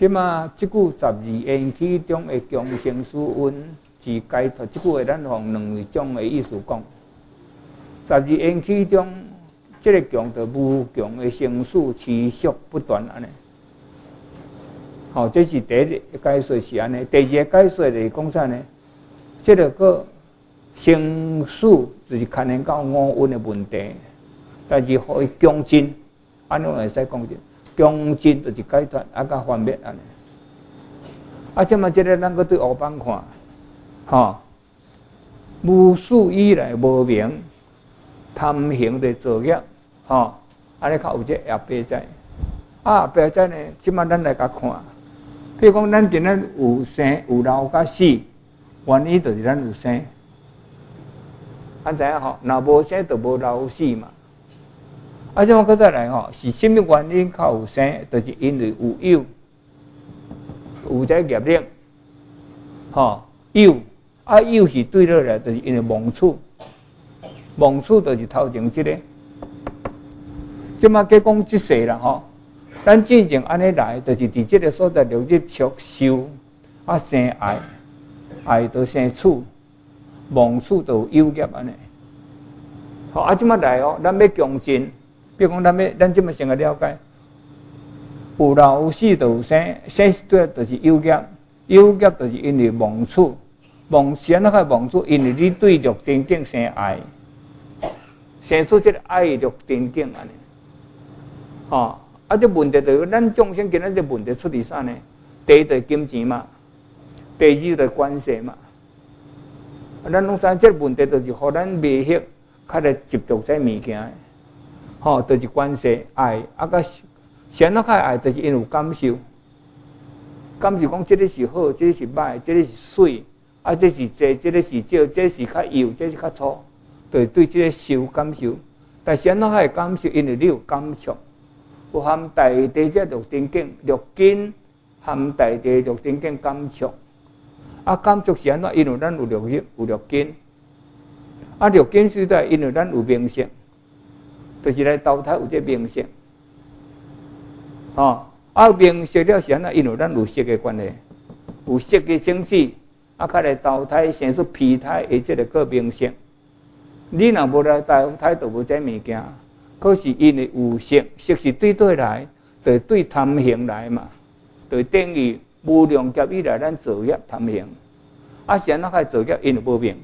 即嘛，即句十二缘起中的强生死运是解脱，即句话咱从两种的意思讲。十二缘起中，即个强着无强的生死持续不断安尼。好，这是第一个解说是安尼。第二个解说就是讲啥呢？即个个生死就是牵连到五运的问题，但是可以强进，安尼会使讲着。强进就是解脱，啊，甲方便安尼。啊，即嘛即个咱个对后方看，吼，无数以来无明，贪行的作业，吼，安尼较有这业报在。啊，业报在呢，即嘛咱来甲看。比如讲，咱今日有生有老甲死，原因就是咱有生。安怎样吼？若无生就无老死嘛。啊，即么搁再来吼？是什么原因较有生？就是因为有有有这业力，吼有啊有是对落来，就是因为妄处，妄处就是头前即个。即么计讲即世啦吼？咱真正安尼来，就是伫即个所在六入触受啊生爱，爱就生处，妄处就有业安尼。好啊，即么来哦？咱要强进，比如讲，咱要咱即么先个了解，有老有死就有生，生对就是有业，有业就是因为妄处，妄先那个妄处，因为你对六定境生爱，生出即个爱六定境安尼，吼。啊！这问题就是咱众生今仔这问题出伫啥呢？第一就是金钱嘛，第二就是关系嘛。啊，咱拢知这问题就是互咱未晓，较来执着在物件，吼，就是关系爱啊，个先那较爱就是因为感受，感受讲这个是好，这个是歹，这个是水，啊，这是济，这个是少，这是较油，这是较粗，对对，这个受感受。但先那较感受，因为你有感触。有含大地这六定境，六根含大地六定境感触，啊感触是安怎？因为咱有六识，有六根，啊六根是在因为咱有明性，就是来投胎有这明性，哦，啊明性了是安怎？因为咱有色的关系，有色的生死，啊，较来投胎生出皮胎，而且个个明性，你若无来投胎，就无这物件。可是因为有色，色是对对来，对对贪行来嘛，对等于无量劫以来咱造业贪行，啊，是安怎开造业？因为无明，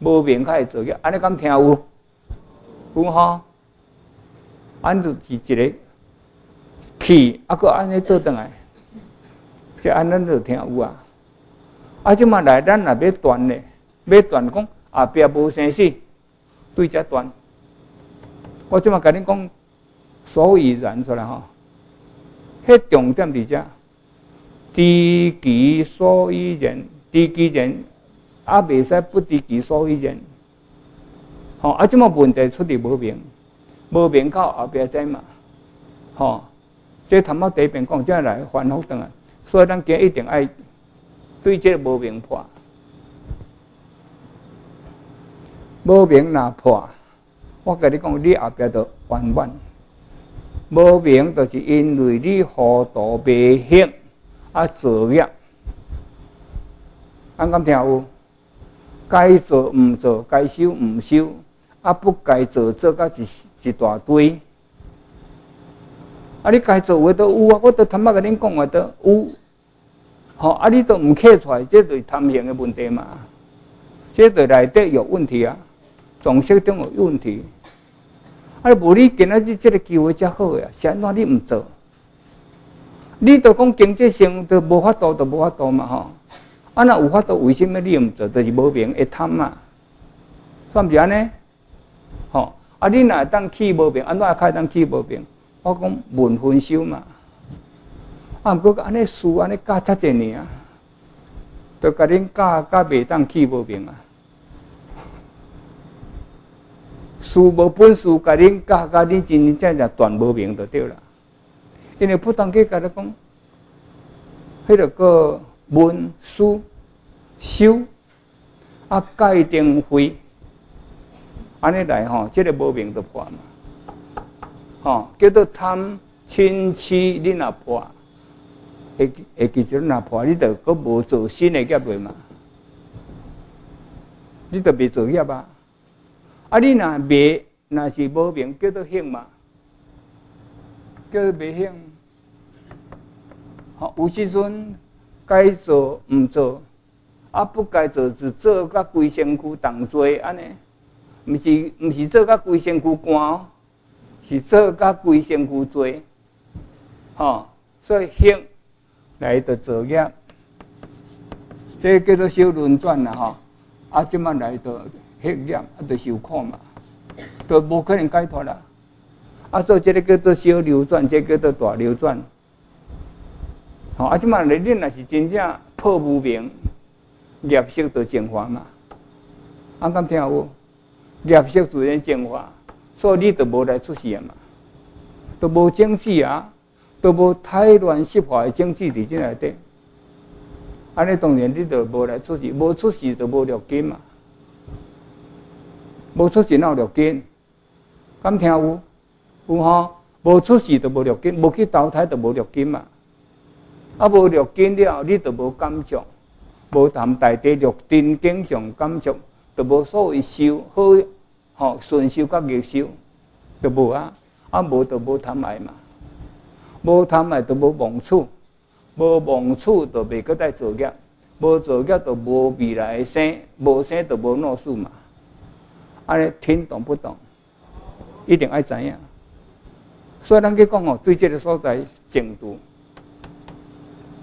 无明开造业，安尼敢听有？有吼？安就是一个气，啊，搁安尼做倒来，这安尼就听有啊。啊，即嘛来咱若要断咧，要断讲啊壁无生死，对则断。我即马甲恁讲，所以然出来吼，迄重点伫遮，知其所以然，知其然，啊未使不知其所以然。吼，啊即马问题出伫无明，无明到后壁知嘛，吼，即头毛第一遍讲，再来反复转来，所以咱今一定爱对这个无明破，无明若破。我甲你讲，你后壁就完完，无明就是因为你糊涂未晓啊作业，安敢听有？该做毋做，该修毋修，啊不该做做甲一一大堆。啊，你该做话都有啊，我都他妈甲恁讲话都有，吼啊你都毋刻出来，这就是贪行的问题嘛，这对内底有问题啊，总识中有问题。啊！无你今仔日即个机会才好呀，是安怎你毋做？你都讲经济上都无法度，都无法度嘛吼！啊，那有法度，为什么你毋做？就是无明会贪嘛，算毋是安尼？吼！啊，你若当起无明，安怎开当起无明？我讲文分修嘛。啊，毋过安尼书安尼教遮济年啊，都甲恁教教袂当起无明啊。事无本事，甲恁教教恁真正正断无明就对了。因为不当去甲你讲，迄个个文书修啊，界定会安尼来吼，即个无明就破嘛。吼，叫做贪嗔痴，你若破，会会其实若破，你着佫无做新的业落嘛？你着未做业啊？啊，你若未，若是无明，叫做兴嘛？叫做未兴。好，有时阵该做毋做，啊不该做就做甲规身躯同做安尼，毋是毋是做甲规身躯干，是做甲规身躯做。吼，所以兴来到作业，这叫做小轮转啦吼。啊，即满来到兴业，啊，就受苦嘛，都无可能解脱啦。啊，所以这个叫做小流转，这叫做大流转。吼，啊，即摆你恁若是真正破无明，业色就净化嘛。啊，敢听有？业色自然净化，所以你都无来出事嘛，都无争气啊。都无太乱失化的经济伫即内底，安尼当然你都无来出事，无出事都无六根嘛，无出事哪有六根？敢听有？有吼，无出事都无六根，无去投胎都无六根嘛。啊，无六根了，你都无感触，无谈大地六根经常感触，都无所谓修好，吼顺修甲逆修，都无啊，啊无都无贪爱嘛。无贪爱都无妄处，无妄处都袂搁再做业，无做业都无未来生，无生都无闹事嘛。安尼听懂不懂？一定爱知影。所以咱去讲哦，对这个所在程度，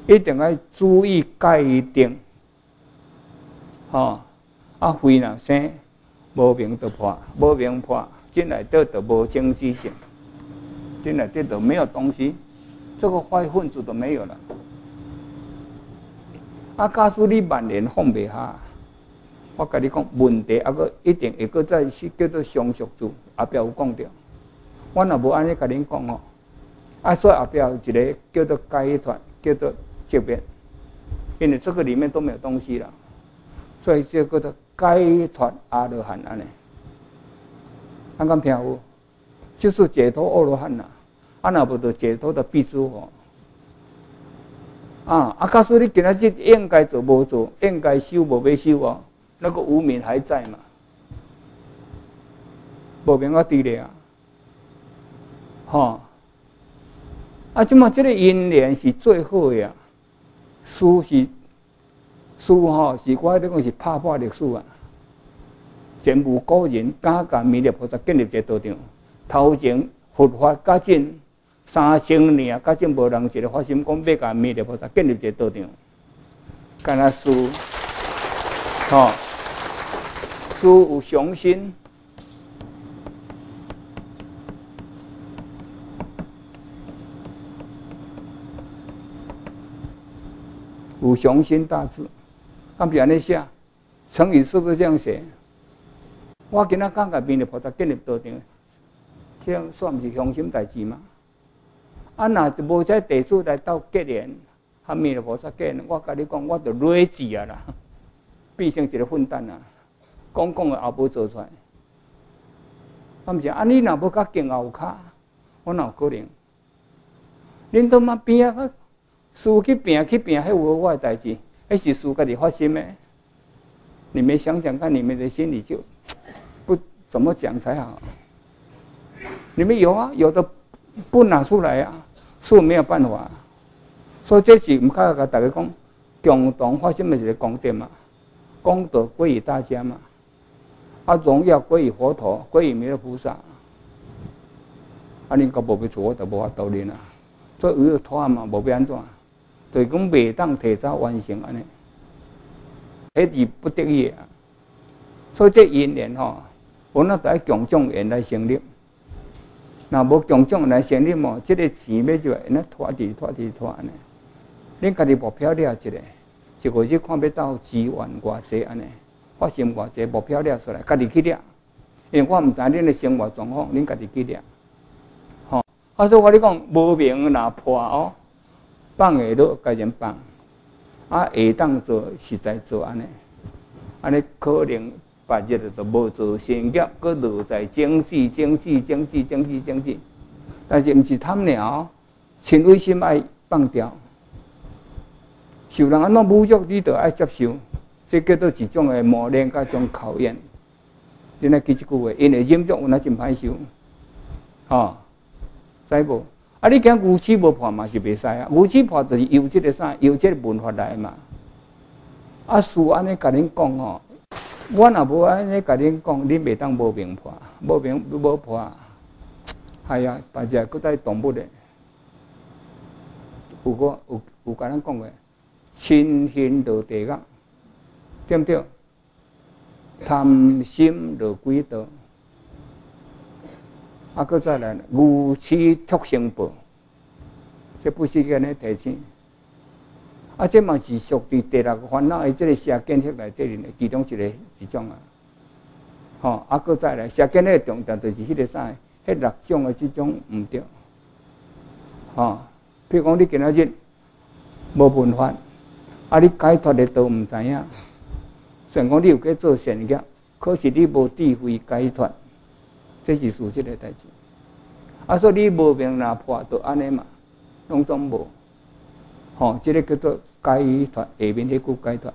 一定要注意界定。吼，啊，非若生无明就破，无明破，进来得就无经济性，进来得就没有东西。这个坏分子都没有了。啊，假使你万年放不下，我跟你讲，问题啊个一定会个再是叫做相续住，后壁有讲到。我若无安尼跟恁讲哦，啊，所以后壁有一个叫做解脱，叫做这边，因为这个里面都没有东西了，所以就叫做解脱阿罗汉安尼。刚刚听有，就是解脱阿罗汉呐。啊，那不得解脱的必知佛啊！啊，告诉你，今仔日应该做无做，应该修无要修哦，那个无名还在嘛？无明我低咧啊！吼！啊，即嘛，这个因缘是最好的啊，书是书吼，是我咧讲是拍破历史啊，全部古人敢甲弥勒菩萨建立这道场，头前佛法加进。三千年，甲进无人一个发心讲要甲弥勒菩萨建立一个道场，干那书，吼，书有雄心，有雄心大志，敢比安尼写，成语是不是这样写？我今仔讲甲弥勒菩萨建立道场，这样算毋是雄心大志吗？啊，那就无在地主来到结缘，还弥勒菩萨结缘，我甲你讲，我就累死啊啦，变成一个混蛋啊！讲讲的也无做出来，啊，毋是啊？你若无甲敬后卡，我哪有可能？恁都嘛拼啊，输去拼去拼，迄无我的代志，迄是输家己发心的。你们想想看，你们的心里就不怎么讲才好。你们有啊，有的。不拿出来啊，是没有办法。所以这是唔较甲大家讲，共同发心的一个功德嘛，功德归于大家嘛，啊，荣耀归于佛陀，归于弥勒菩萨。啊，恁个无要做，我就无法度恁啊。所以有拖嘛，无要安怎？就讲未当提早完成安尼，迄是不得已啊。所以这因缘吼，我那在强种缘来成立。那无强种来成立嘛？即个钱要就那拖地拖地拖安尼。恁家己目标了一个，一个月看要到几万偌济安尼，发心偌济目标了出来，家己去了。因为我毋知恁的生活状况，恁家己去了。吼，啊，所以我咧讲无明若破哦，放下都家人放，啊，下当做实在做安尼，安尼可能。白日就无做善业，搁落在经济、经济、经济、经济、经济，但是毋是贪鸟，亲为心爱放掉，受人安怎侮辱，你都爱接受，这叫做一种诶磨练，甲一种考验。你来记一句话，因为忍辱，有哪真歹受，吼，知无？啊，你讲牛齿无破嘛是袂使啊，牛齿破就是由这个啥，由这个文化来嘛。啊，事安尼甲恁讲吼，我若无安尼甲恁讲，恁袂当无名破，无名无破，哎呀，大家搁在动物的，有个有有甲咱讲个。亲心落地狱，对不对？贪心落鬼道，啊，搁再来，无耻畜生报，这不是安尼提醒。啊，这嘛是属于第六个烦恼的这个邪见识内底里其中一个一种啊。吼，啊，搁再来，邪见的重点就是迄个啥，迄六种的这种毋对。吼，譬如讲你今仔日无文化。啊！你解脱的都毋知影，虽然讲你有去做善业，可是你无智慧解脱，这是事实的代志。啊，说你无明若破，都安尼嘛，拢总无。吼，这个叫做解脱，下面迄句解脱，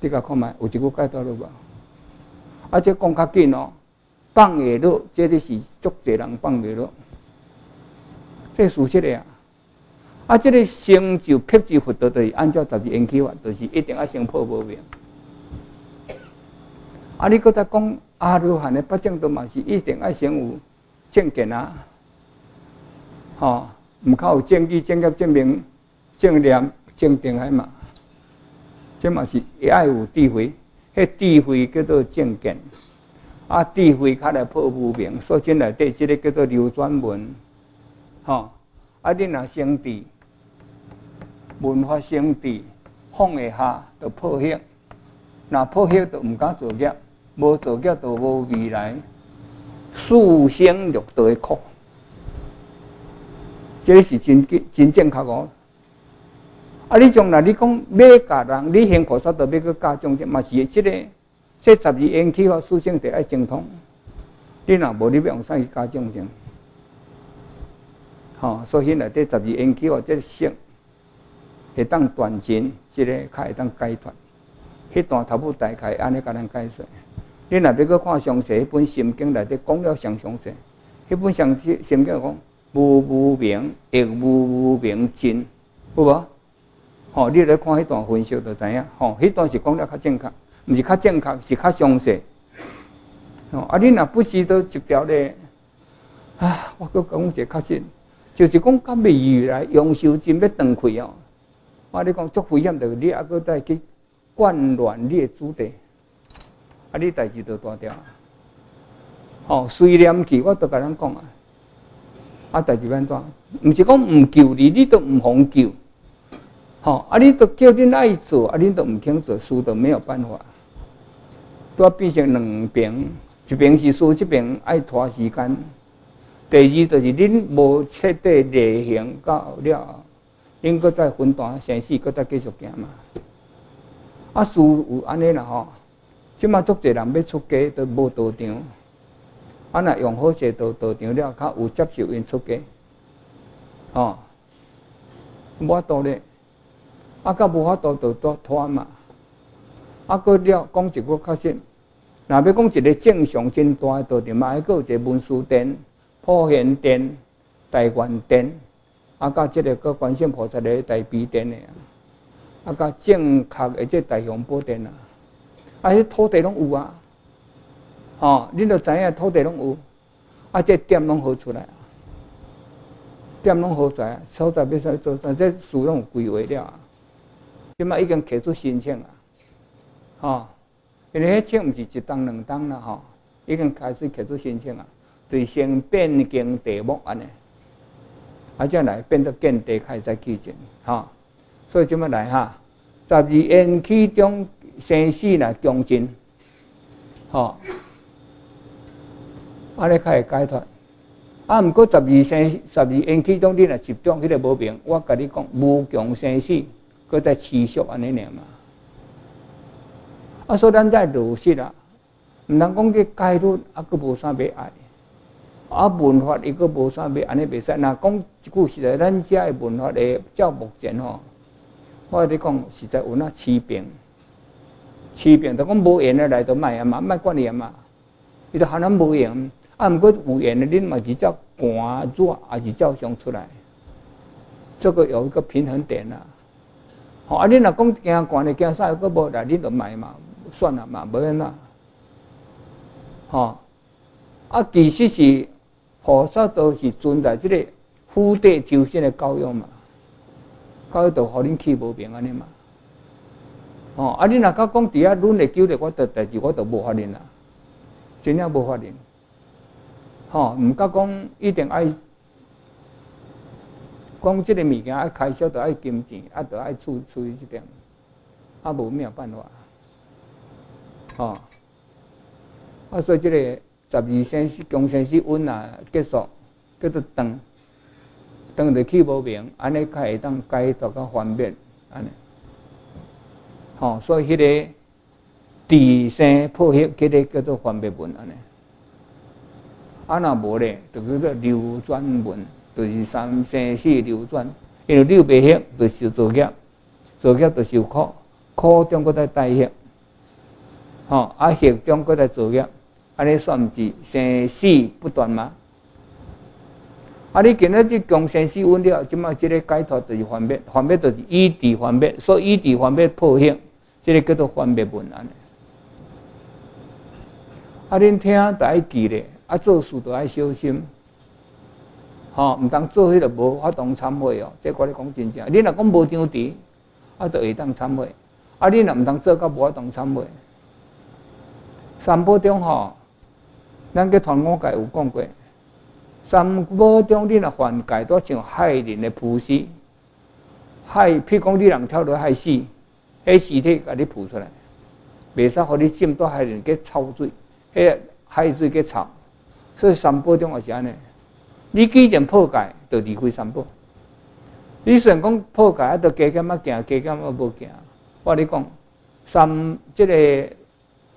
你甲看觅有一句解脱了无？啊，这讲较紧哦，放下落，这个是足侪人放袂落，这事实的啊。啊！这个成就辟支佛道，就是按照十二因起法，就是一定要先破无明。啊！你搁再讲阿罗汉的八正道嘛，是一定要先有正见啊！吼，毋靠有正义、正业、正明、正念、正定海嘛？这嘛是也爱有智慧，迄智慧叫做正见。啊，智慧较来破无明，所以内底即个叫做流转文。吼，啊，你若生智。文化升智，放下下就破晓，那破晓就毋敢作业，无做业就无未来，四生六道的苦，这是真真正确哦。啊，你将来你讲要教人，你行菩萨道要去教众生，嘛是即个，这十二因起和四性得爱精通。你若无，你要用啥去教众生？吼，所以内底十二因起和这性。会当断尽，即个较会当解脱。迄段头部大概安尼甲咱解说。你若要去看详细，迄本心经内底讲了上详细。迄本上心经讲无无明，亦无无明尽，有无？吼，你来看迄段分析就知影。吼，迄段是讲了较正确，毋是较正确，是较详细。吼，啊，你若不知道一条咧，啊，我搁讲一个较真，就是讲到未来永寿真要断开哦。我你讲足危险，就是你还搁再去灌乱你的主地，啊，你代志就大条。吼，虽然去，我都甲咱讲啊，啊，代志安怎？毋是讲毋救你，你都毋妨救。吼，啊，你都叫恁爱做，啊，恁都毋肯做，输都没有办法。都要变成两边，一边是输，一边爱拖时间。第二就是恁无彻底例行到了。应该再分段生死，搁再继续行嘛。啊，输有安尼啦吼，即马足侪人要出家都无道场，啊，若用好些道道场了，较有接受因出家，吼，无法度咧，啊，甲无法度就多拖嘛。啊，搁了讲一句较实，若要讲一个正常真大诶道场嘛，还搁有一个文殊殿、普贤殿、大愿殿。啊，甲即个个观世菩萨的大悲殿的啊，啊，甲正确的这大雄宝殿啊，啊，迄土地拢有啊，吼，恁都知影土地拢有，啊，这点拢好出来，点拢好在，所在要使做，这树拢有规划了啊，即嘛已经提出申请啊，吼，因为迄请毋是一档两档啦，吼，已经开始提出申请啊，对先变更地目安尼。啊，这样来变得见地开始起进，哈，所以即么来哈，十二缘起中生死来共进，哈，啊，你开始解脱。啊，毋过十二生十二缘起中，你若集中迄个无明，我甲你讲无穷生死，搁在持续安尼念嘛。啊，所以咱在落实啊，毋通讲去解脱，啊，搁无啥要爱。啊，文化伊个无啥要安尼袂使。若讲一句实在，咱遮的文化的照目前吼，我咧讲实在有那痴病，痴病就讲无缘的来到卖啊嘛，卖管念嘛，伊都喊咱无缘，啊，毋过有缘的恁嘛是照寒热，还是照相出来，这个有一个平衡点啦。好，啊，恁若讲惊寒的惊啥，个无来，恁就卖嘛，算了嘛，无用啦。吼，啊，其实是菩萨都是存在即个福德修身的教育嘛，教育都互恁气无平安尼嘛。哦，啊，你若甲讲伫遐论的救的，我得代志我都无法恁啦，真正无法恁。吼，毋甲讲一定爱讲即个物件爱开销，都爱金钱，啊，都爱处处理即点，啊，无咩办法。吼，啊，所以即个十二生死、共生死运啊结束，叫做断，断就气无明，安尼才会当解脱甲方便，安尼。吼，所以迄个地生破血，迄个叫做翻白文安尼。啊，若无咧，就是个流转文，就是三生四流转。因为六白血就是作业，作业就是苦，苦中搁在带血，吼啊血中搁在作业，安尼算毋是生死不断嘛？啊，你今日即共生死温了，即马即个解脱就是方便，方便就是异地方便，所以异地方便破血，这个叫做方便文安尼。啊，恁听都爱记咧。啊，做事都爱小心，吼，毋通做迄个无法当参会哦。这我咧讲真正，你若讲无张持，啊，就会当参会；啊，你若毋通做，甲无法当参会。三宝中吼，咱个传五界有讲过，三宝中你若犯戒，都像害人的菩萨，害，譬如讲你人跳落害死，迄尸体甲你浮出来，袂使互你浸到害人去臭水，迄海水去臭。所以三宝中也是安尼，你既然破戒，就离开三宝。你虽然讲破戒，啊，都加减啊行，加减啊无行。我你讲，三即个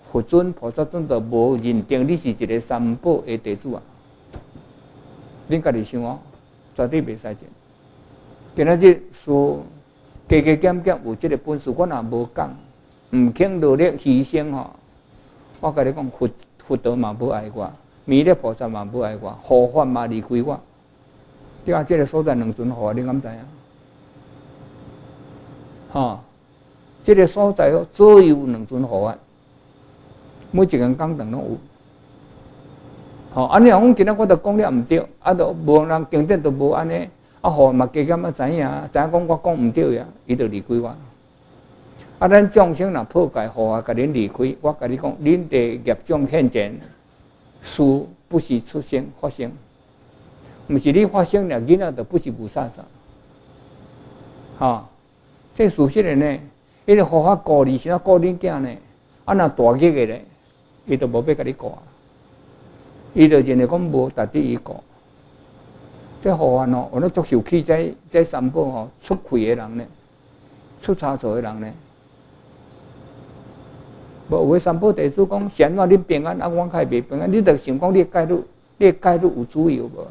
佛尊菩萨尊都无认定你是一个三宝的弟子啊。恁家己想哦，绝对袂使这。今仔日说加加减减有即个本事，我也无讲，毋肯努力牺牲吼。我甲你讲，佛佛陀嘛无爱我。弥勒菩萨嘛不爱我，护法嘛离开我。对啊，这个所在两尊佛，你敢知影？哈，这个所在哦，左右两尊佛啊，每一个人讲堂拢有。好，安尼讲今仔我都讲了毋对，啊，都无人经典都无安尼，啊，好嘛加减嘛知影，知影讲我讲毋对呀，伊就离开我。啊，咱众生若破戒，好啊，甲恁离开，我甲你讲，恁的业障现前。事不是出生发生，毋是你发生了，囡仔就不是菩萨啥，哈，这属实的呢，因为佛法高你是啊教恁囝呢，啊那大吉的咧，伊都无要甲你讲啊，伊就认为讲无值得伊讲，这佛法哦，我那足受气在在三宝吼出气的人呢，出差错的人呢。无为三宝弟子讲，先话恁平安，啊，我开袂平安。你得想讲，你戒律，你戒律有主要无？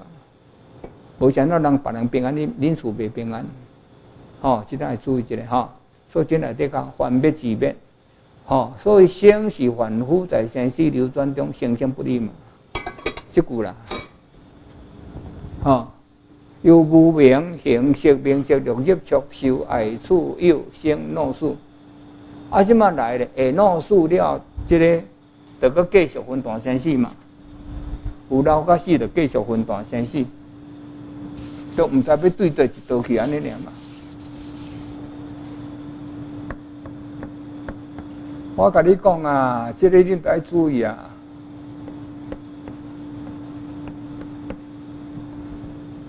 无想到人别人平安，你恁厝袂平安。吼，即个要注意一下吼。所以，即内底讲幻灭自灭，吼，所以生是凡夫在生死流转中生生不离嘛。即句啦，吼，有无明形色名色六入触受爱处有生怒事。啊！即马来咧，下闹死了，即个着搁继续分段生死嘛。有老甲死，着继续分段生死，都毋知要对对一道去安尼尔嘛。我甲你讲啊，即个恁爱注意啊。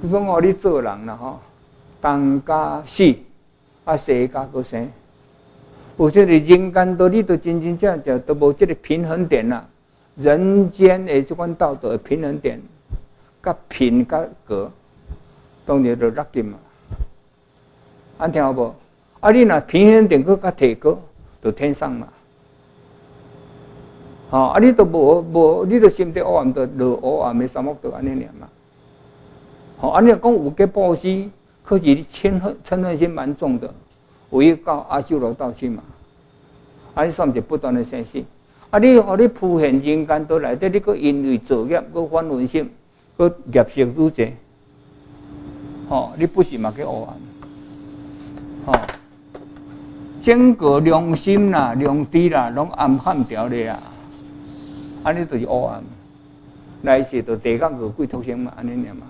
佮种哦，你做人啦吼，当家死，啊，生家搁生。有这个人间道理，都真真正正都无这个平衡点啦。人间的这款道德的平衡点，甲品甲格，当然就落紧嘛。安听好无？啊，你若平衡点搁较提高，就天上嘛。吼，啊，你都无无，你都心地黑暗，就落黑暗的沙漠度安尼念嘛。好，安尼讲有个布施，可是你嗔恨嗔恨心蛮重的。有一到阿修罗道去嘛，啊，你算是不断的生死。啊，你互你铺现人间都来，底你个因为作业，个反论心，个业色如这，吼，你不是嘛？去恶案，吼，整个良心啦、良知啦，拢暗含掉咧啊！安尼就是恶案，来世就地狱恶鬼出生嘛，安尼念嘛。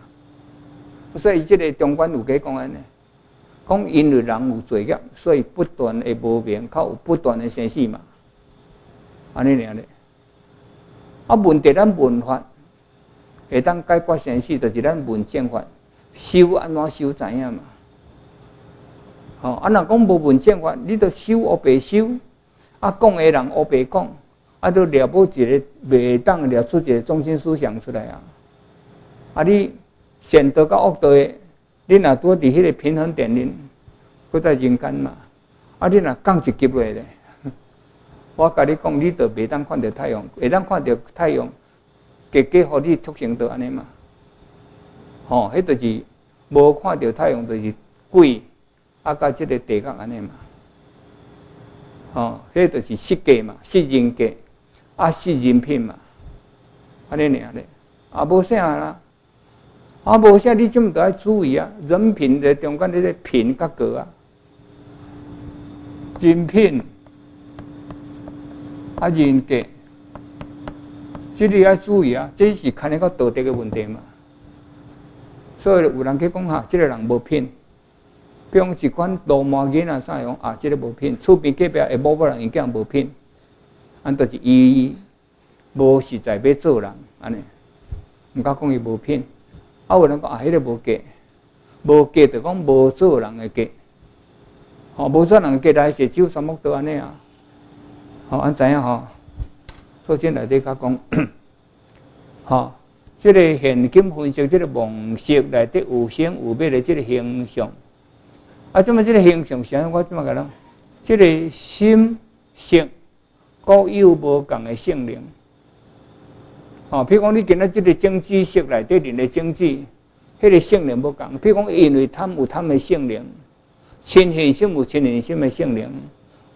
所以即个中观有解讲安尼，讲因为人有罪业，所以不断的无明，靠不断的生死嘛。安尼样咧，啊，问题咱问法会当解决生死，就是咱问正法，修安怎修知影嘛？吼，啊，若讲无问正法，你都修乌白修，啊，讲的人乌白讲，啊，都了不一个袂当了出一个中心思想出来啊！啊，你善道甲恶道的，你若拄伫迄个平衡点哩，搁在人间嘛？啊，你若降一级落咧？我甲你讲，你都袂当看到太阳，会当看到太阳，加加互你促成到安尼嘛？吼，迄就是无看到太阳，就是鬼，啊，甲即个地狱安尼嘛？吼，迄就是世界嘛，世人界，啊，世人品嘛，安尼尔咧，啊，无啥啦，啊，无啥，你怎么都要注意啊？人品的中间，你个品甲格啊，人品。啊，人格，这里要注意啊，这是看那个道德的问题嘛。所以有人去讲哈，这个人无品，比方一款罗马人啊啥样啊，这个无品，厝边隔壁的某某人伊讲无品，安就是伊无实在要做人安尼，毋敢讲伊无品。啊，有人讲啊，迄个无格，无格就讲无做人的格，吼，无做人格来是只有三木道安尼啊。吼，安怎样吼？首先来底甲讲，吼，即个现金分析，即个梦色内底有生有灭的即个形象。啊，怎么即个形象？啥？我怎么讲？即个心性各有无共的性能。吼，譬如讲，你今仔即个经济色内底人的经济，迄个性能无共。譬如讲，因为贪有贪的性能，亲现性有亲现性的性能。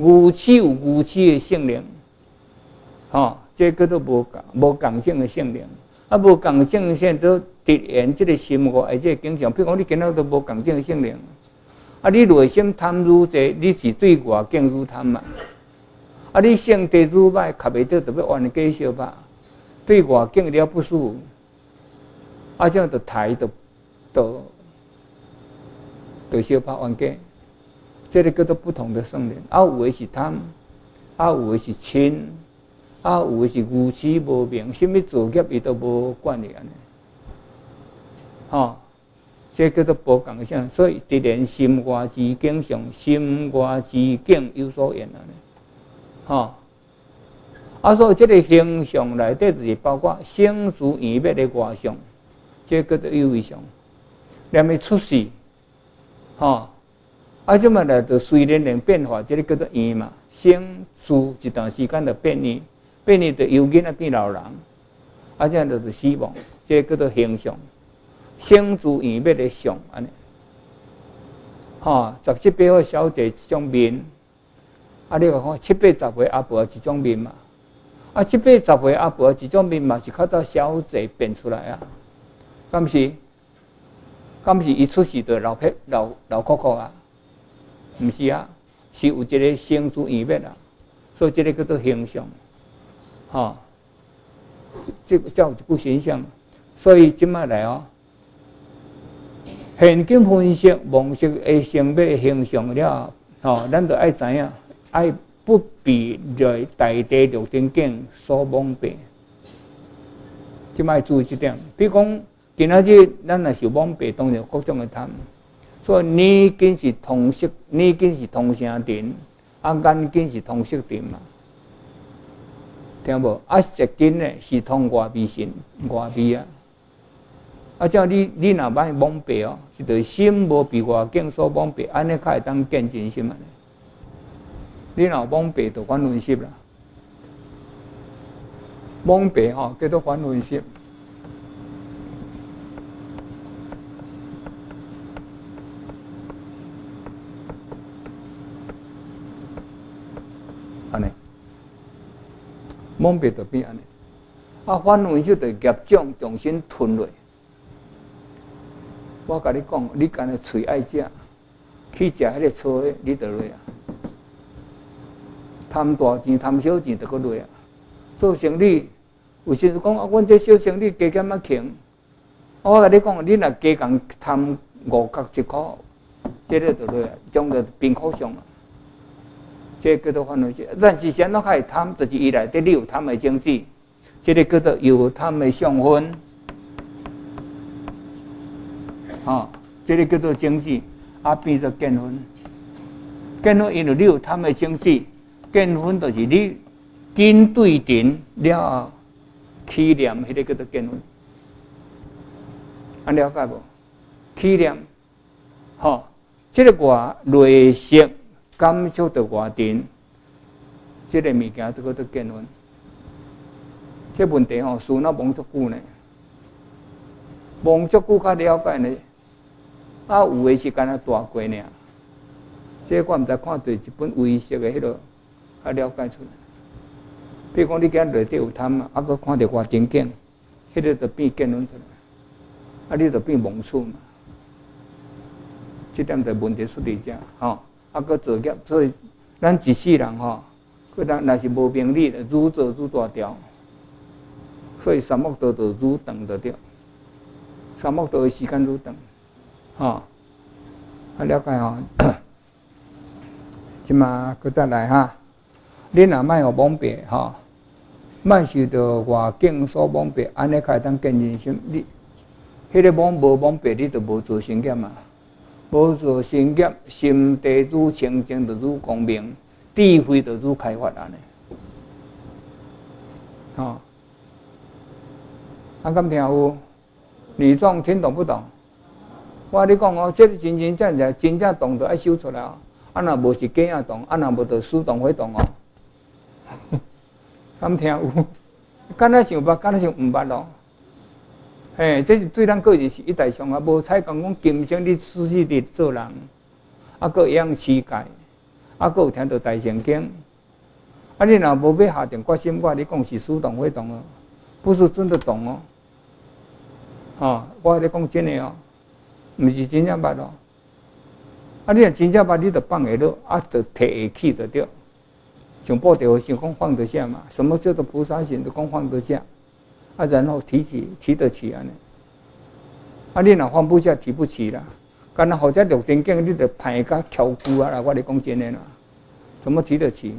牛气有牛气的性能，吼，这个都无共无共性的性能，啊，无共性的性都突然即个心活，而且经常，比如讲你今仔都无共性的性能，啊，你内心贪如这，你是对外更如贪嘛？啊，你性地如歹，卡袂到特别冤家相拍，对外境了不舒服，啊，这样就抬都都都相拍冤家。这里叫做不同的圣灵，啊，有的是贪，啊，有的是亲，啊，有的是无始无明，什么作业伊都无管理安尼，吼，这叫做不共性。所以，自然心外之境上，心外之境有所言安尼，吼。啊，所以这个形象内底就是包括生死缘灭的外相，这叫做有为相，连咪出世，吼。啊，这么来就随年龄变化，这个叫做缘嘛。生住一段时间的变异，变异就由囡仔变老人，啊，这样就是死亡，这个叫做形象。生住缘灭的相安尼，哈，十七八岁小姐一种面，啊，你话看七八十岁阿婆一种面嘛，啊，七八十岁阿婆即种面嘛是靠到小姐变出来啊，敢是？敢是一出世就老皮老老壳壳啊？毋是啊，是有一个生死缘灭啊，所以这个叫做形象，哈，这个叫一句形象。所以今麦来哦，现金分析模式的生灭形象了，吼，咱都爱知影，爱不必在大地六天境所蒙蔽。今麦注意这点，比如讲，今仔日咱若是蒙蔽，当然各种的贪。所以你根是同色，你根是同声电，啊，眼根是同色电嘛，听无？啊，舌根呢是同外味性，外味啊。啊，叫你你若歹蒙蔽哦，是对心无被外境所蒙蔽，安尼才会当见真心啊。你若蒙白就反论习啦。蒙白吼、叫做反论习。安尼，蒙白就变安尼，啊，反论习的业障重新吞落。我甲你讲，你敢那嘴爱食，去食迄个粗的，你得落啊。贪大钱、贪小钱，得个累啊。做生意，有时讲啊，阮这小生意加减啊轻。我甲你讲，你若加共贪五角一箍，这个得落啊，将个贫苦上啊。这叫做反胃症。但是先那开贪，就是伊内底你有贪的经济，这个叫做有贪的上分。哦，这个叫做经济，啊变作结婚，结婚因为你有贪的经济，见分就是你跟对定了起念，迄个叫做见分。啊，了解无？起念，吼，这个话类似感受到外定，这个物件都叫做见分。这问题吼，思那蒙足久呢，蒙足久较了解呢。啊，有诶是干那大过呢，这我毋知看对一本微色诶迄落，啊了解出来。比如讲，你今日底有贪啊，啊，佮看着外景景，迄个就变见论出来，啊，你就变妄处嘛。这点就问题出伫遮，吼，啊，佮作业，所以咱一世人吼，佮咱若是无名利，愈做愈大条。所以三木道就愈长得着，三木道诶时间愈长。哦，啊了解哦，即 嘛，搁再来哈，恁若莫互蒙蔽吼，莫受到外境所蒙蔽，安尼开当见人心，你，迄个蒙无蒙蔽，你就无做心业嘛，无做心业，心地愈清净，就愈光明，智慧就愈开发安尼，哦，啊，敢听有？李壮听懂不懂？我你讲哦，这个真真正正真正动都爱修出来哦。啊，若无是假啊动，啊，若无就死动会动哦。敢听有？敢若想捌，敢若想毋捌咯。嘿，这是对咱个人是一代上啊，无采讲讲今生你死死地做人，啊，个样乞丐，啊，个有听到大圣经。啊，你若无要下定决心，我你讲是死动会动哦，不是真的动哦。哦，我咧讲真诶哦。毋是真正捌咯，啊！你若真正捌，你就放下落，啊，就提下去就对。像布条，想讲放得下嘛？什么叫做菩萨行？就讲放得下，啊，然后提起，提得起安尼。啊，你若放不下，提不起啦。干那或者六天经，你就排甲翘骨啊啦！我咧讲真诶啦，怎么提得起？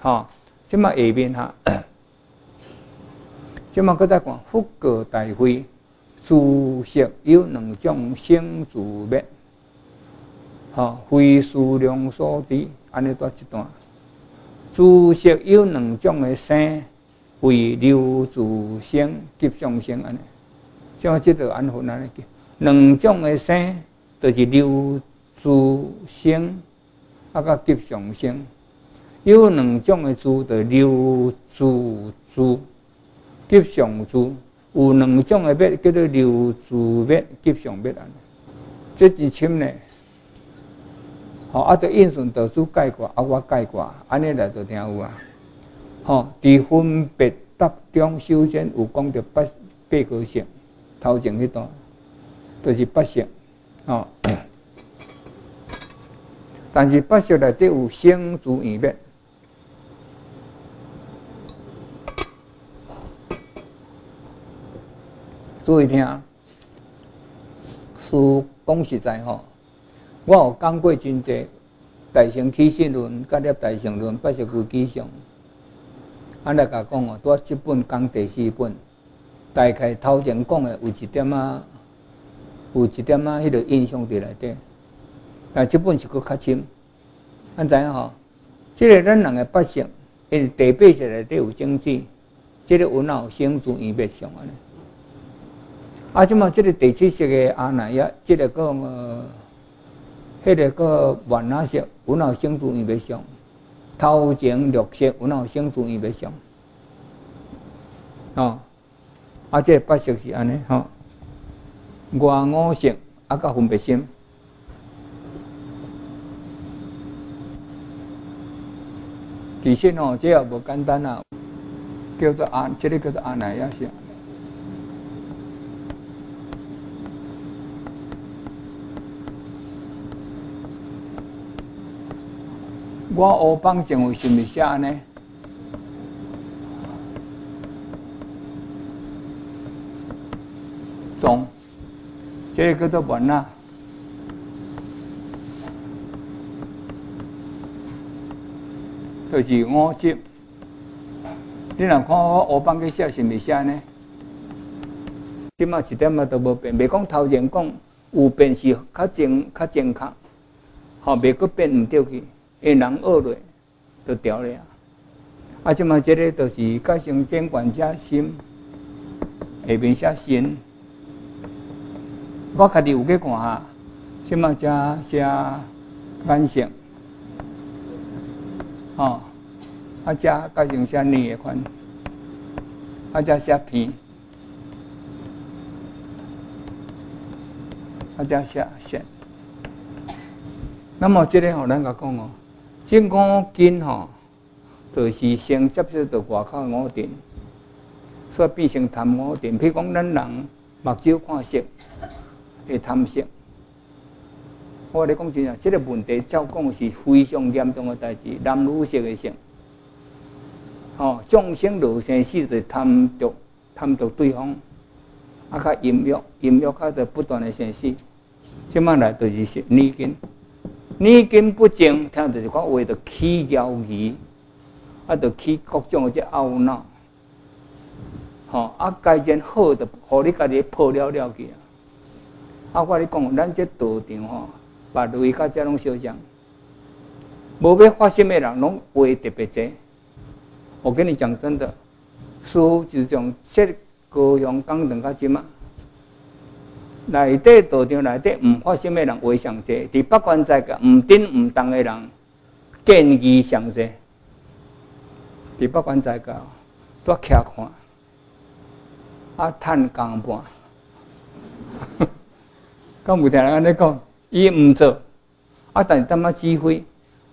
哈，即么下面哈，即么搁再讲福格大会。自色有两种性自灭，哈，非数量所知，安尼多一段。自色有两种的生，为流自性及上性安尼，像即个安分安尼叫。两种的生，就是流自性，啊，甲及上性。有两种的自，就流自自，及上自。有两种的灭，叫做流自灭、吉祥灭安尼，这真深呢。好，啊，得应顺导出概括，啊，我概括，安尼来就听有啊。好，伫分别答中首先有讲着八八个性，头前迄段就是八性，哦。但是八性内底有生住异灭。注意听，书讲实在吼，我有讲过真济大乘起信论、甲粒大乘论、八十句基上，安尼甲讲哦，拄即本讲第四本，大概头前讲的有一点啊，有一点啊，迄个印象伫内底，但即本是搁较深，安怎吼？即个咱人的百姓，因为第八识内底有经济，即个有脑生住意灭上安尼。啊，即嘛，即个第七世的阿那耶，即个个，迄个个万那色，有哪生住意灭相？头前绿色有哪生住意灭相？哦，啊，即个八色是安尼吼，外五色啊，甲分别心，其实吼，这也无简单啊。叫做阿，这个叫做阿那亚相。我欧邦前有是毋是写安尼？中，这个叫做文啊。就是五级，你若看我乌帮去写是毋是写呢？即马一点仔都无变，袂讲头前讲有变是较正较正确，吼袂阁变毋对去，因人恶劣就调了。啊，即马即个就是改成监管者心，下面写心。我家己有去看下，即马只写眼性。哦，啊，加改成写泥的款，啊，加写片，啊，加写线。那么，这个吼，咱甲讲哦，这五根吼，就是先接触到外口五点，所以变成贪五点。譬如讲，咱人目睭看色，会贪色。我咧讲真啊，这个问题照讲是非常严重的代志，男女色的性，吼，众生落生死就贪着贪着对方，啊，较淫欲，淫欲较着不断的生死，即摆来就是是逆根，你根不正，听就是讲话着起妖疑，啊，着起各种的这懊恼，吼，啊，该件好的，互你家己破了了去啊，啊，我咧讲，咱这道场吼。把雷甲遮拢相像，无要发心的人，拢话特别多。我跟你讲真的，师傅就从这高雄讲两个金嘛，内底道场内底毋发心的人会上多，伫北关在个毋顶唔当的人，建议上多。伫北关在个多徛看，啊，趁工半，讲有听人安尼讲。伊毋做，啊！但是他妈指挥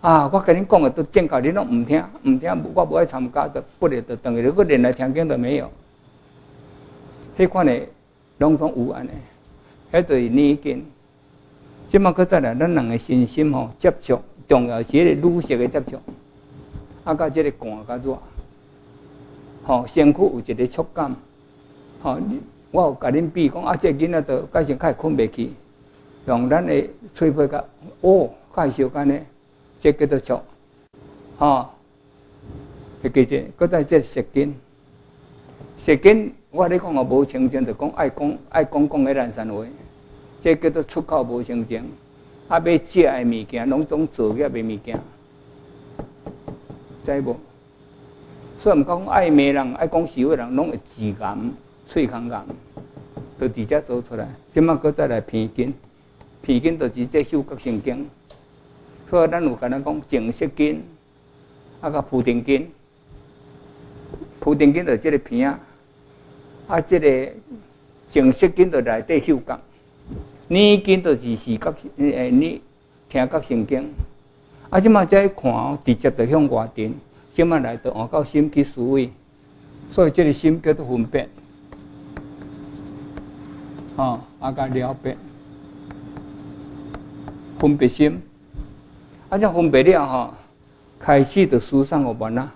啊！我跟恁讲的都正确，恁拢毋听，毋听，我无爱参加的，不了就等于如果连来听经都没有。迄款的拢总有安尼，迄就是念经。即马搁再来，咱人的信心吼接触，重要是迄个女色的接触，啊，甲即个寒甲热，吼，身躯有一个触感，吼，我有甲恁比讲，啊，这囡仔都改成较困袂去。用咱的吹皮甲哦，介绍干呢，这叫做错，吼，会记者，搁在这舌根，舌根，我咧讲哦，无清净，就讲爱讲爱讲讲个烂散话，这叫做出口无清净，啊，要食的物件，拢总做业的物件，知无？所以毋讲爱骂人、爱讲笑的人，拢会自感、喙空干，就直接做出来。即马搁再来偏见。鼻根就直接嗅觉神经，所以咱有可能讲静息根，啊个莆田根，莆田根就即个鼻啊，啊这个静息根就内底嗅觉，耳根就是视觉诶，你听觉神经，啊即马再看，直接就向外传，即嘛来到往到心去思维，所以这个心叫做分别，哦，啊个了别。分别心，啊，这分别了吼，开始就思想个烦恼，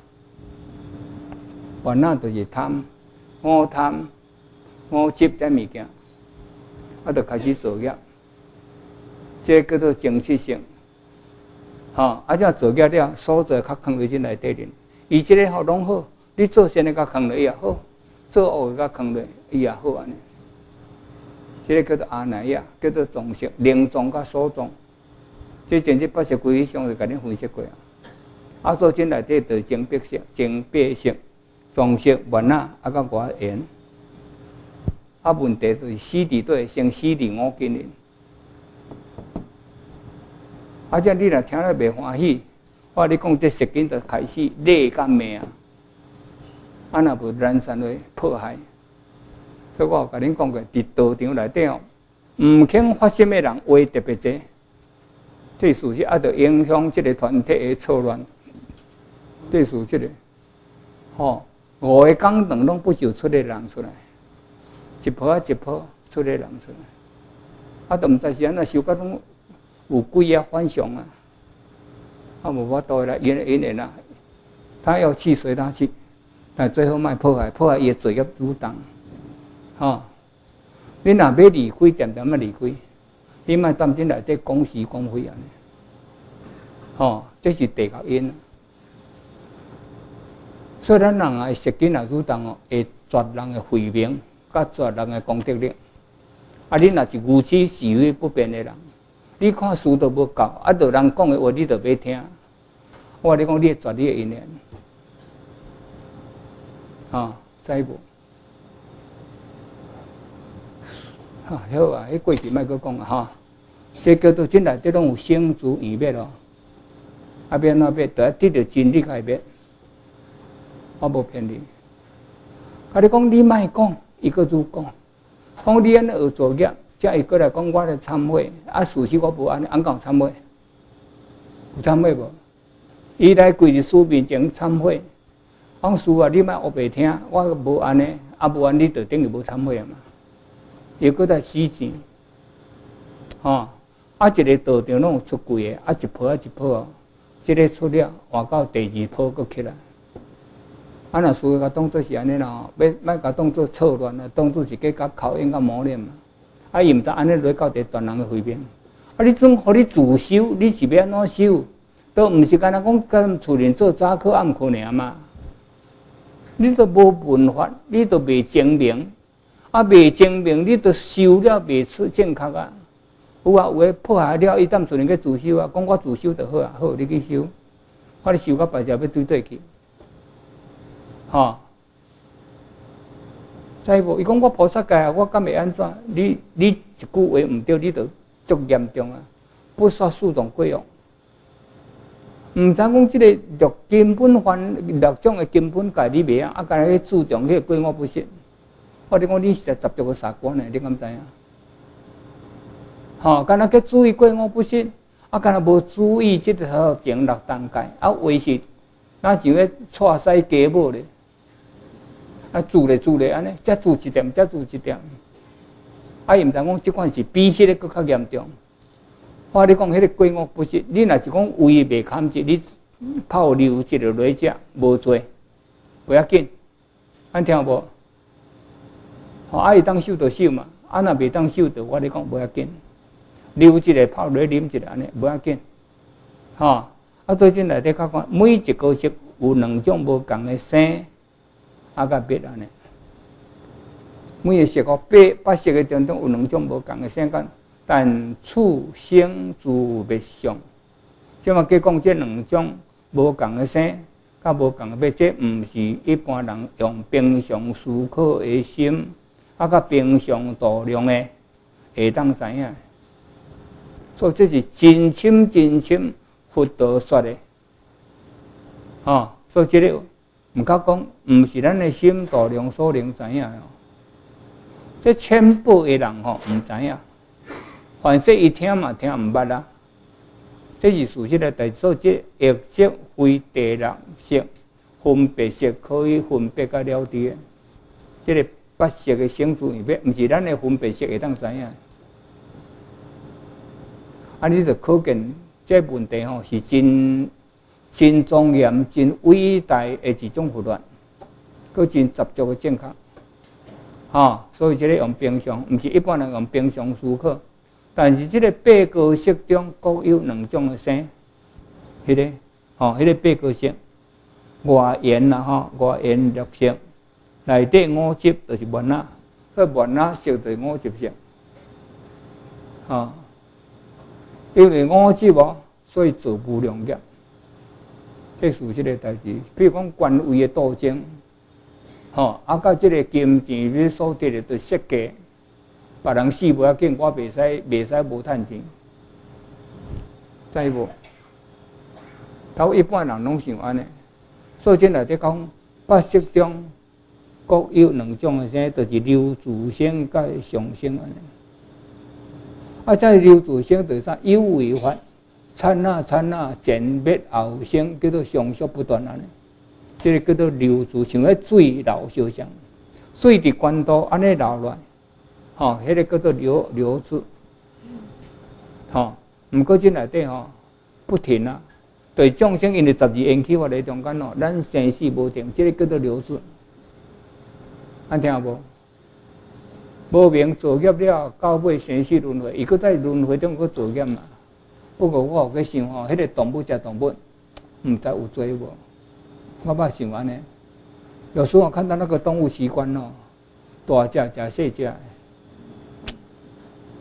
烦恼就是贪，我贪，我执这物件，啊，就开始作业，这叫做精气性，吼，啊，这作业了，所在较坑在进内底面，伊即个好拢好，你做先个较坑了也好，做恶个坑了伊也好安尼，这个叫做阿难呀，叫做总性，灵总甲所总。这前日八十几上就甲恁分析过啊，啊，所进内底就精白色、精白色、装饰物啊，啊，甲外缘。啊，问题就是死伫对，先死伫五根里。啊，这你若听了袂欢喜，我你讲这实根就开始裂干命啊，啊，若无燃散会破坏。所以我甲恁讲过，伫道场内底哦，毋肯发心的人话特别多。对事实啊，着影响这个团体的错乱。对事这个，吼，五个工堂拢不就出个人出来，一波啊一波出个人出来，啊都毋知是安那修甲拢有鬼啊反常啊，啊无法度啦，因因为啦，他要去随他去，但最后卖破坏破坏伊罪业阻挡，吼，你若要离开，点点啊离开，你莫担心内底讲是讲非安尼，吼，这是地高因。所以咱人啊，实际啊，主动哦，会绝人的慧命，甲绝人的功德力。啊，你若是无知是非不变的人，你看书都无够，啊，着人讲的话你都要听。我你讲，你绝你的因缘，啊，知无？啊，好啊，迄过去莫阁讲啊，哈，这叫做进来，这拢有生主意灭咯，啊，变那边得得到真理改变。我无骗你，甲你讲，你莫讲，伊个就讲，讲你安尼学作业，才伊过来讲我来参会，啊，事实我无安尼，安讲参会，有参会无？伊来跪伫书面前参会，讲书啊，你莫学白听，我无安尼，啊无安尼就等于无参会嘛，伊搁在死钱，吼，啊一个道场拢有出柜的，啊一铺啊一铺哦，即个出了，换到第二铺搁起来。啊，若所以甲当作是安尼啦，要莫甲当作错乱啦，当作是计甲考验甲磨练嘛。啊，伊毋知安尼落到第断人诶会面。啊，你总互你自修，你是要安怎修？都毋是干那讲跟厝人做早课暗课尔嘛。你都无文化，你都未精明。啊，未精明，你都修了未出正确啊。有啊，有诶破坏了，伊踮厝人去自修啊，讲我自修就好啊，好你去修。我你修到白只要对对去。吼，再无，伊讲我菩萨界，我敢会安怎？你你一句话毋对，你就足严重啊！不说诉讼过用，毋知讲即个六根本犯六种的根本界你袂啊，啊，干去注重迄个过我不信。我你讲你是十足个傻瓜呢？你敢知影？吼，干那去注意过我不信，啊，干若无注意即条前六单界，啊，为是那像个错西家母咧。啊，住咧住咧，安尼，再住一点，再住一点。啊，伊毋知讲，即款是比迄个搁较严重。我你讲，迄个规恶不是，你若是讲胃袂堪住，你泡流一个来食，无做，不要紧。安听无？好，啊，伊当受就受嘛，啊，若袂当受着，我你讲无要紧。流一个泡来啉一个，安尼无要紧。吼，啊，最近内底较看，每一个色有两种无共的生。啊，个别安尼，每个色个八八色个当中有两种无共个性格，但处生住别相。即嘛，计讲这两种无共个性，甲无共个别，这毋是一般人用平常思考的心，啊，甲平常度量的会当知影。所以这是真深真深佛道说的，哦，所以这个。毋甲讲，毋是咱的心度量所能知影哦。这千百个人吼，毋知影。凡说一听嘛，听毋捌啦。这是事实的代数，即业色非第六色，分别色可以分别个了的。这个八色的性质里面，毋是咱的分别色会当知影。啊，你就可见这问题吼，是真。真庄严、真伟大的一种佛法，佮真执着的正确，哈。所以这个用平常，毋是一般人用平常思考。但是这个八个色中各有两种的生，迄个，吼，迄个八个色，外缘啦，吼，外缘六色，内底五级就是万那，个万那色就是五级色，哈。因为五级无，所以做不良业。特殊这个代志，比如讲官位的斗争，吼，啊，到这个金钱要所得的都设计，别人死不要紧，我袂使袂使无趁钱，知无？头一般人拢想安尼，所以今内底讲八识中各有两种的生，就是流自性甲上升安尼。啊，在流自性就是啥？有为法。刹那刹那，前灭后生，叫做相续不断安尼。这个叫做流注，像迄水流烧像，水伫管道安尼流来，吼，迄个叫做流流注，吼，毋过即内底吼不停啊，对众生因为十二缘起法咧中间哦，咱生死无定，即个叫做流注，安听无？无明作业了，到尾生死轮回，伊搁在轮回中搁作业嘛。不过我有去想吼，迄个动物食动物，毋知有做无？我捌想安尼。有时候看到那个动物习惯哦，大只食细只，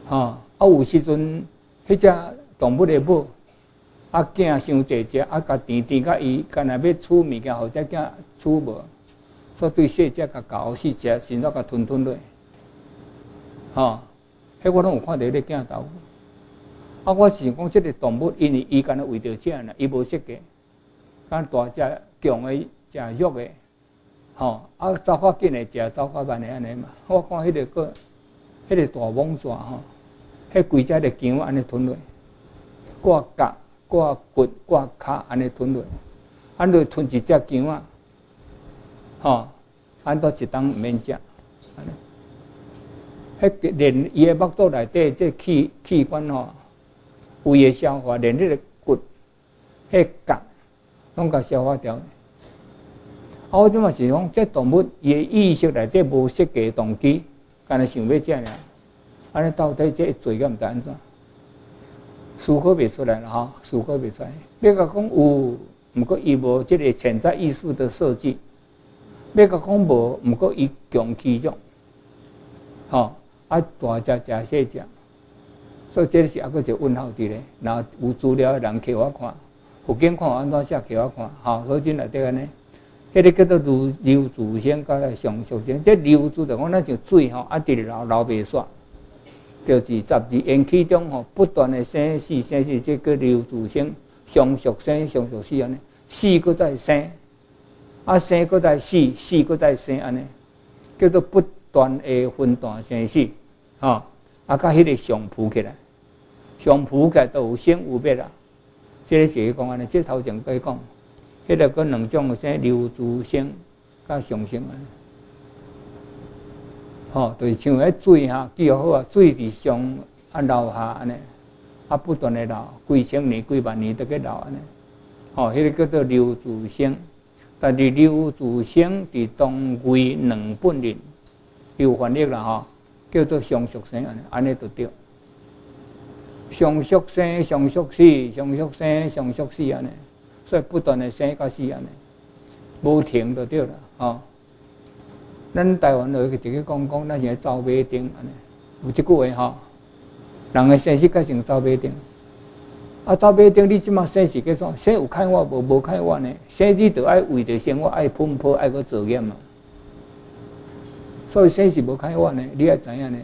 吼，啊有时阵，迄只动物的母，啊惊伤济只，啊甲甜甜甲伊，干若要取物件，或者惊取无，所以对细只甲咬死只，甚至甲吞吞落。吼，迄我拢有看到咧镜头。啊，我是讲即个动物，因为伊敢若为着食呢，伊无设计，敢大只强的食肉的，吼，啊走较紧的食，走较慢的安尼嘛。我看迄个个，迄个大蟒蛇吼，迄规只个姜安尼吞落，挂甲、挂骨、挂骹安尼吞落，安尼吞一只姜啊，吼，安多一当免食。迄连伊诶腹肚内底，即器器官吼，胃诶消化，连迄个骨、迄肝，拢甲消化掉。啊，我即嘛是讲，即动物伊诶意识内底无设计动机，干那想要食尔，安尼到底即罪敢毋知安怎？思考袂出来了哈，思考袂出来。要甲讲有，毋过伊无即个潜在意识的设计；要甲讲无，毋过伊强其中，吼。啊，大只食细只，所以这是还佫一个问号伫咧。然后有资料的人给我看，有经看安怎写给我看，吼，所以真内底安尼，迄个叫做流流自性，甲上属性。这流自就讲，咱像水吼，啊，直流流袂煞，就是十二缘起中吼，不断的生死生死，这个流自性，上属生上属死安尼，死佫再生，啊生佫再死，死佫再生安尼，叫做不断的分段生死。吼，啊，甲迄个上浮起来，上浮起来都有生有灭啦。即个是讲安尼，即头前甲讲，迄个个两种生流自生，甲上升安尼。吼，就是像迄水哈，记好啊，水伫上啊流下安尼，啊不断的流，几千年、几万年都去流安尼。吼，迄个叫做流自生，但是流自生伫当归两本人有翻译啦吼。叫做相续生安尼，安尼就对。相续生、相续死、相续生、相续死安尼，所以不断的生甲死安尼，无停就对了吼。咱台湾有一个讲讲，咱是走马灯安尼，有即句话吼，人的生死改成走马灯。啊，走马灯你即马生是叫做生有开我无无开我呢？生你着爱为着生活爱奔波爱个作业嘛。所以生死无开完的，你也知影呢。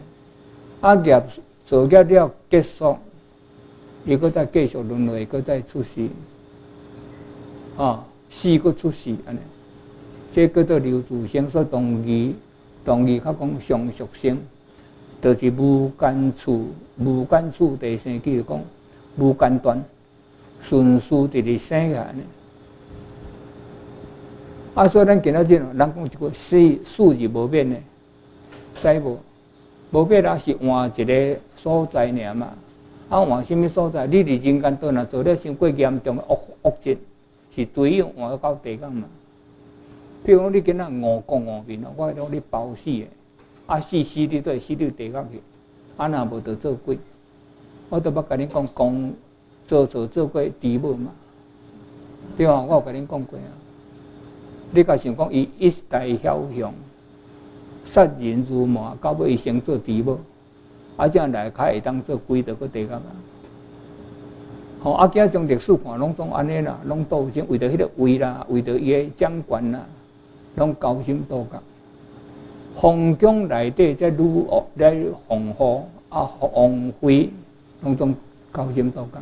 啊业做业了结束，伊搁在继续轮回，搁在出世，啊，死搁出世安尼。这叫做流自生，所以同意同义较讲上属生，就是无间处无间处地生，继续讲无间断，顺序直直生下来呢。啊，所以咱今仔日人讲一个死数字无变呢。知无？无必然是换一个所在尔嘛。啊，换什么所在？你伫人间倒若做了伤过严重的恶恶疾，是对应换到地狱嘛？比如讲，你今仔五讲误面咯，我讲你包死的，啊死死伫倒死伫地狱去，啊若无得做鬼，我都捌甲恁讲讲做做做过地母嘛？对啊，我有甲恁讲过啊。你甲想讲伊一代晓向。杀人如麻，到尾伊先做猪母，啊，这样来开会当做鬼，着个地方啊。吼，啊，今从历史看，拢总安尼啦，拢斗争为着迄个位啦，为着伊个长官啦，拢高深多角。皇宫内底在如恶在防护啊，王妃拢总高深多角，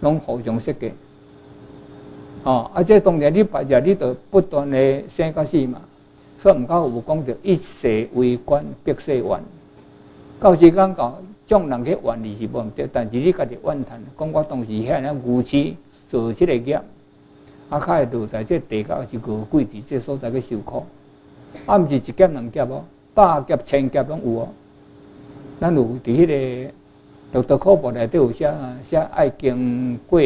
拢互相设计。哦，啊，这当然你白日你着不断的生个死嘛。所以毋够有讲着一世为官，必世完。到时间到，众人去怨你是无毋对，但是你家己怨叹，讲我当时遐尼牛市做即个业，啊，较会落在这地高是五鬼伫这所在去受苦，啊，毋是一劫两劫哦，百劫千劫拢有哦。咱有伫迄个六道课本内底有写啊，写爱经过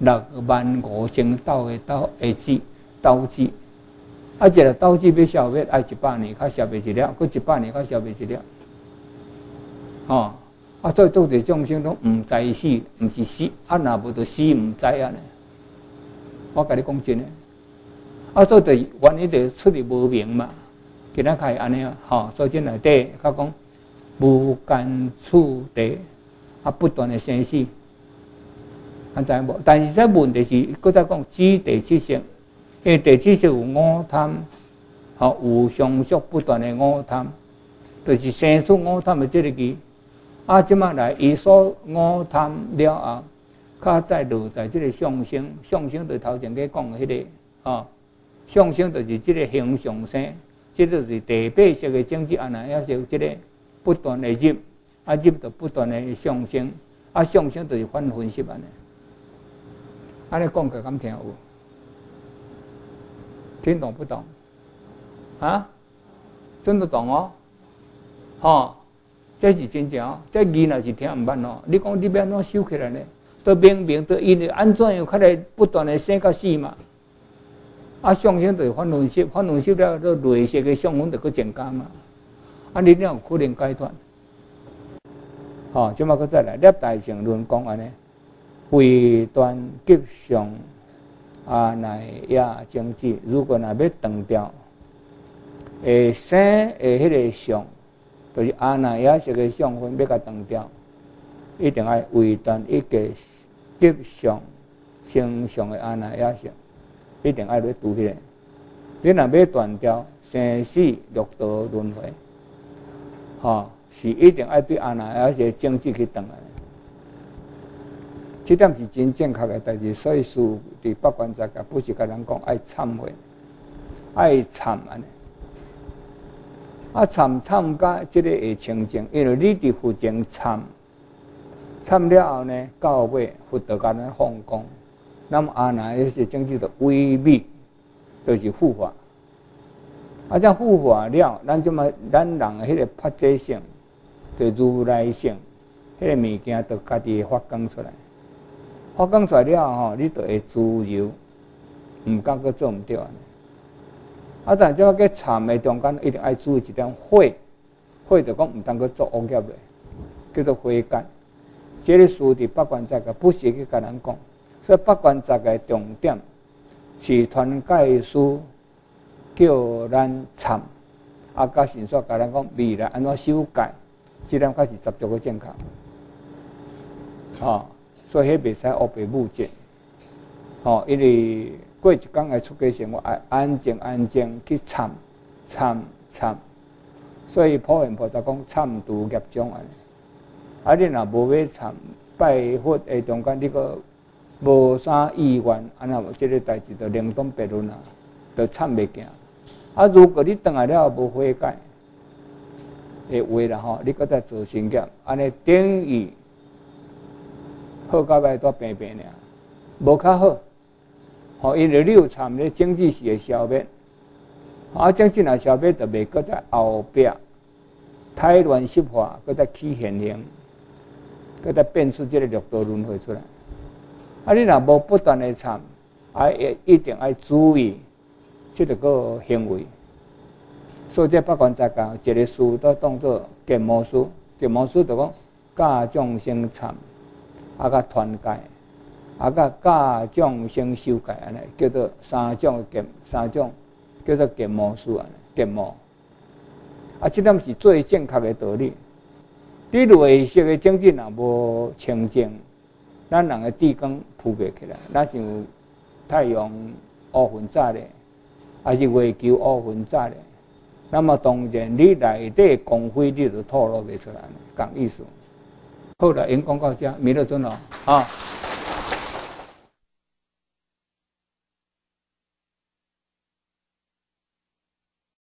六万五千道的道下子刀子，啊，一个刀子要消灭爱一百年，较消灭一了，佫一百年较消灭一了，吼。啊，做做者众生拢毋知死，毋是死，啊，若无着死毋知啊呢。我甲你讲真诶，啊，做者原因着出入无明嘛，今仔开安尼啊，吼，所以这内底较讲无间处地，啊，不断诶生死，安知无？但是这问题是，搁再讲知地七性，因为地七性有五贪，吼，有相续不断诶五贪，就是生出五贪诶这个字。啊，即马来，伊所五贪了后，较再落在即个上升，上升就头前去讲迄个，哦，上升就是即个形上升，即就是第八色的经济安尼，也是有即个不断的入，啊入就不断的上升，啊上升就是反分析安尼，安尼讲个敢听有？听懂不懂？啊？真的懂哦？哦。这是真正哦，这字若是听毋捌哦。你讲你要安怎修起来呢？都明明都因为安怎样，较来不断的生到死嘛。啊，上升就是反轮息，反轮息了，都累息的上分就去增加嘛。啊，你哪有可能解脱？好，即马搁再来，立大乘论讲安尼，为断吉祥啊，乃也经济，如果若要断掉，会生会迄个相。就是阿那也是个相分要甲断掉，一定爱为断一个吉祥生相的阿那也是，一定爱去拄起来。你若要断掉生死六道轮回，吼，是一定爱对阿那耶识政治去断来。这点是真正确的代志，所以书伫八关斋戒不是甲人讲爱忏悔，爱忏安尼。啊，参参加即个会清净，因为你伫佛前参参了后呢，到尾佛就甲咱放光。那么阿难也是正治的威密，就是护法。啊，这护法了，咱即么咱人迄个发者性，就如来性，迄个物件就家己发光出来。发光出来了吼，你就会自由，毋敢阁做毋对。啊！但即个参的中间一定爱注意一点火，火就讲毋当去做恶业的，叫做火戒。这个书伫八关斋戒不是去甲人讲，所以八关斋戒重点是传戒书叫咱参，啊，甲神说甲人讲未来安怎修改，这点开始十足个健康。哦，所以迄袂使恶白误解，哦，因为。过一工来出家生活，爱安静安静去参参参，所以普贤菩萨讲参度业障安。啊，你若无要参拜佛的中间，你个无啥意愿，安那即个代志就另当别论啊，就参袂行。啊，如果你倒来了无悔改的话啦吼，你搁再做新业，安尼等于好甲歹都平平尔，无较好。哦，因为你有参咧，经济是会消灭，啊，经济若消灭，就袂搁在后壁，太乱失化，搁在起现行，搁在变出即个六道轮回出来。啊，你若无不断的参，啊，一一定爱注意即个行为。所以这八关斋戒，一个书都当作结魔书，结魔书就讲教众生参，啊，甲团结。啊，甲甲种先修改安尼，叫做三种结三种，叫做结魔术安尼，结魔。啊，即点是最正确的道理。你内色的经济若无清净，咱人的地光铺袂起来，那像太阳乌云早咧，还是月球乌云早咧，那么当然你内底光辉你就透露袂出来，讲意思。好了，因讲到这，明了尊了啊。